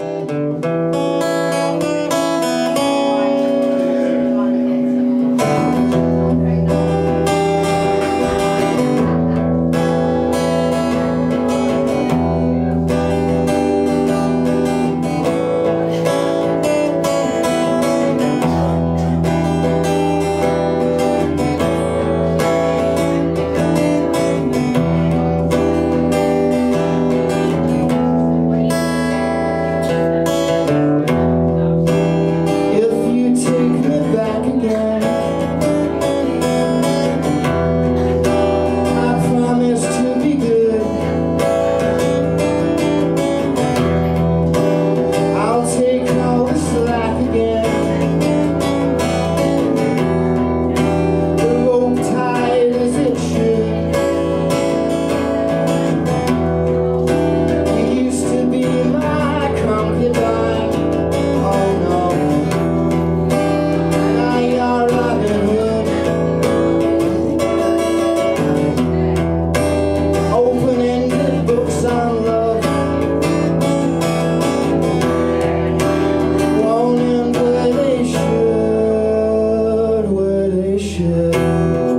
Música terra.